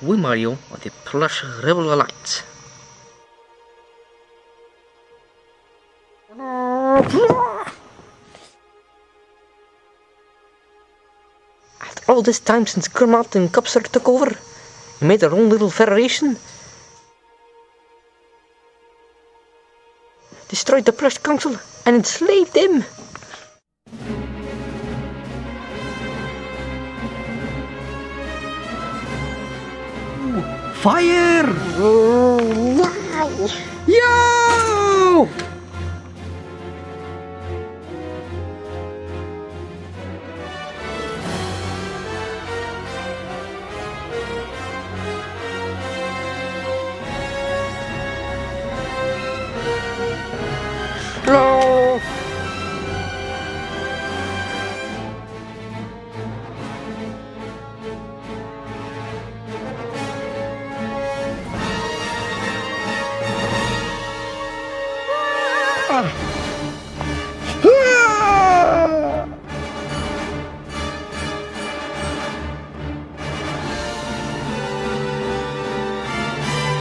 We Mario at the plush rebel lights. After all this time since Kermit and Cupster took over, he made their own little federation. Destroyed the Plush Council and enslaved them. Fire! Oh, yeah! Lord.